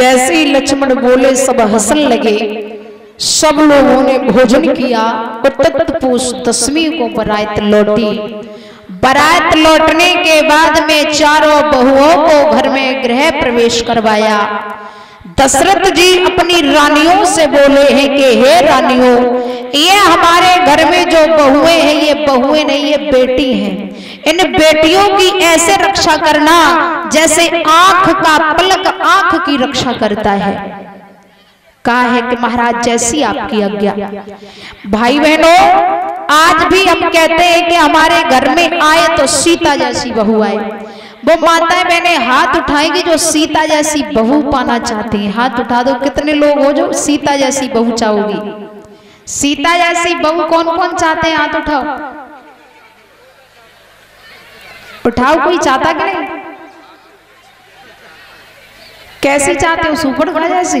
जैसे ही लक्ष्मण बोले, सब हंसन लगे। सब लोगों ने भोजन किया दसवीं को बरात लौटी। बरात लौटने के बाद में चारों बहुओं को घर में गृह प्रवेश करवाया। दशरथ जी अपनी रानियों से बोले हैं कि, हे रानियों, ये हमारे घर में जो बहुएँ हैं, ये बहुएँ नहीं, ये बेटी हैं। इन बेटियों की ऐसे रक्षा करना जैसे आँख का पलक आँख की रक्षा करता है। कहा है कि महाराज जैसी आपकी आज्ञा। भाई बहनों आज भी हम कहते हैं कि हमारे घर में आए तो सीता जैसी बहू आए वो माताएँ मैंने हाथ उठाएँगी जो सीता जैसी बहू पाना चाहती हैं। हाथ उठा दो कितने लोग हो जो सीता जैसी बहू चाहोगी? सीता जैसी बहू कौन कौन चाहते हैं? हाथ उठाओ। उठाओ कोई चाहता कि नहीं? कैसी चाहते हो सुपड़ खा जैसी?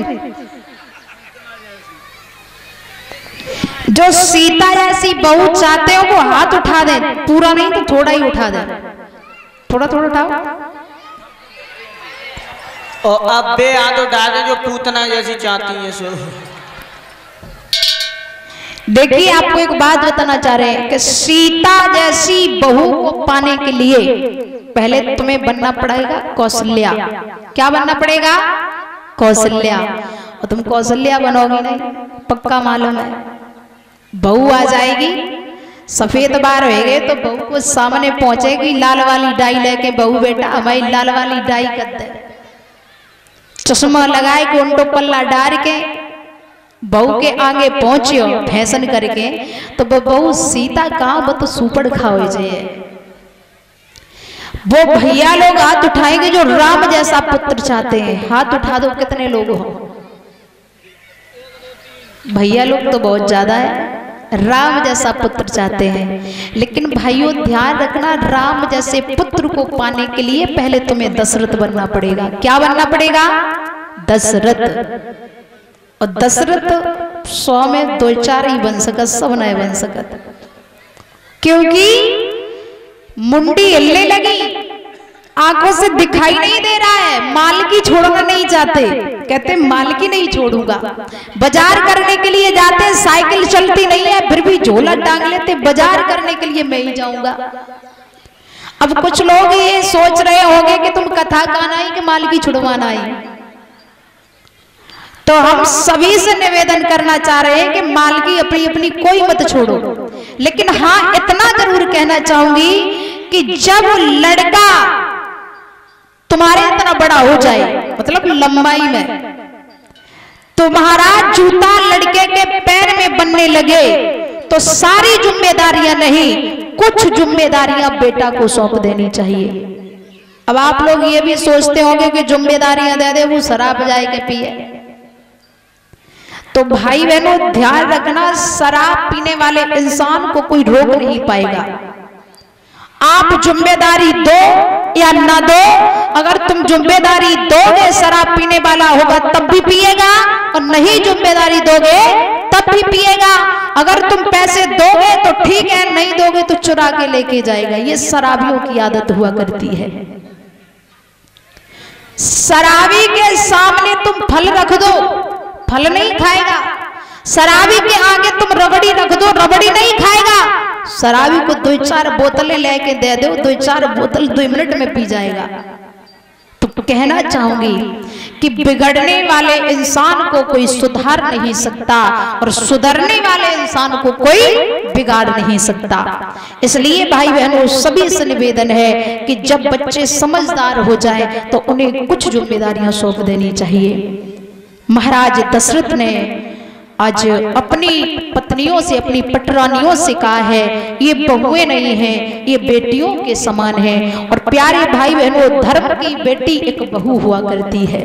जो सीता जैसी बहू चाहते हो वो हाथ उठा दे। पूरा नहीं तो थोड़ा ही उठा दे। थोड़ा थोड़ा उठाओ। और अब बे आ तो डाले जो पूतना जैसी चाहती है सो। देखिए आपको एक बात बताना चाह रहे हैं कि सीता जैसी बहू को पाने के लिए पहले तुम्हें बनना पड़ेगा कौशल्या। क्या बनना पड़ेगा? कौशल्या। और तुम कौशल्या बनोगे नहीं पक्का मालूम है। बहू आ जाएगी सफ़ेद बार हो गए तो बहू को सामने पहुंचेगी लाल वाली डाई लेके बहू बेटा हमारी लाल वाली डाई कर दे चश्मा लगाए के उल्टो पल्ला डार के बहू के आगे पहुंचियो फ़ैशन करके तो वो बहू सीता कहा वो तो सुपड़ खाओ जे वो भैया लोग हाथ उठाएँगे जो राम जैसा पुत्र चाहते हैं। हाथ उठा दो कितने लोग हो? भैया लोग तो बहुत ज़्यादा है। राम जैसा पुत्र चाहते हैं। लेकिन भाइयों ध्यान रखना राम जैसे पुत्र को पाने के लिए पहले तुम्हें दशरथ बनना पड़ेगा। क्या बनना पड़ेगा? दशरथ। और दशरथ सौ में दो चार ही बन सकत सब नहीं बन सकत। क्योंकि मुंडी हिलने लगी, आँखों से दिखाई नहीं दे रहा है, मालकी छोड़ना नहीं चाहते। कहते, मालकी नहीं छोड़ूँगा। बाज़ार करने के लिए जाते हैं साइकिल चलती नहीं है, फिर भी झोला टांग लेते, बाज़ार करने के लिए मैं ही जाऊँगा। अब कुछ लोग ये सोच रहे होंगे कि तुम कथा गाना ही कि मालकी छुड़वाना ही। तो हम सभी से निवेदन करना चाह रहे हैं कि मालकी अपनी अपनी कोई मत छोड़ो। लेकिन हाँ इतना ज़रूर कहना चाहूँगी कि जब लड़का तुम्हारे इतना बड़ा हो जाए मतलब लंबाई में, तुम्हारा जूता लड़के के पैर में बनने लगे तो सारी जिम्मेदारियाँ नहीं, कुछ जिम्मेदारियाँ बेटा को सौंप देनी चाहिए। अब आप लोग ये भी सोचते होंगे कि जिम्मेदारियाँ दे दे, वो शराब जाए के पिए। तो भाई बहनों ध्यान रखना शराब पीने वाले इंसान को कोई रोक नहीं पाएगा। आप ज़िम्मेदारी दो या ना दो अगर तुम ज़िम्मेदारी दोगे शराब पीने वाला होगा तब भी पिएगा और नहीं ज़िम्मेदारी दोगे तब भी पिएगा। अगर तुम पैसे दोगे तो ठीक है नहीं दोगे तो चुरा के लेके जाएगा। ये शराबियों की आदत हुआ करती है। शराबी के सामने तुम फल रख दो फल नहीं खाएगा। शराबी के आगे तुम रबड़ी रख दो रबड़ी नहीं खाएगा। शराबी को दो चार बोतलें लेके दे दो दो चार बोतल दो मिनट में पी जाएगा। तो कहना चाहूँगी कि बिगड़ने वाले इंसान को कोई सुधार नहीं सकता और सुधरने वाले इंसान को कोई बिगाड़ नहीं सकता। इसलिए भाई बहनों सभी से निवेदन है कि जब बच्चे समझदार हो जाए तो उन्हें कुछ जिम्मेदारियाँ सौंप देनी चाहिए। महाराज दशरथ ने आज अपनी पत्नियों से, अपनी पटरानियों से कहा है, ये बहुएँ नहीं हैं, ये बेटियों के समान हैं और प्यारे भाई बहनों, धर्म की बेटी एक बहू हुआ करती है।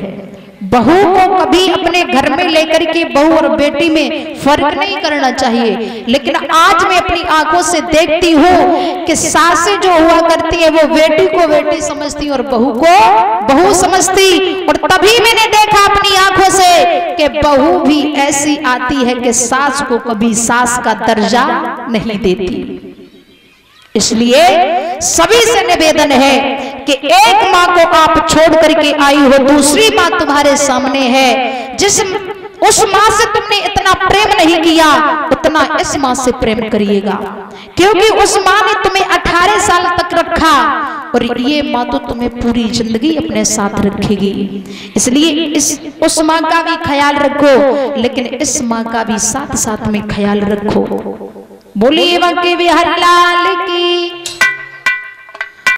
बहू को कभी अपने घर में लेकर के बहू और बेटी में फ़र्क नहीं करना चाहिए, लेकिन आज मैं अपनी आँखों से देखती हूँ कि सासे जो हुआ करती है, वो बेटी को बेटी समझती और बहू को बहू समझती और तभी मैंने देखा अपनी कि बहू भी ऐसी आती है कि सास को कभी सास का दर्जा नहीं देती। इसलिए सभी से निवेदन है कि एक माँ को आप छोड़ करके आई हो दूसरी माँ तुम्हारे सामने है। जिस उस माँ से तुमने इतना प्रेम नहीं किया, उतना इस माँ से प्रेम करिएगा। क्योंकि उस माँ ने तुम्हें 18 साल तक रखा, और ये माँ तो तुम्हें पूरी ज़िंदगी अपने साथ रखेगी। इसलिए इस, उस माँ का भी ख्याल रखो, लेकिन इस माँ का भी साथ साथ में ख्याल रखो। बोलिए बांके बिहारी लाल की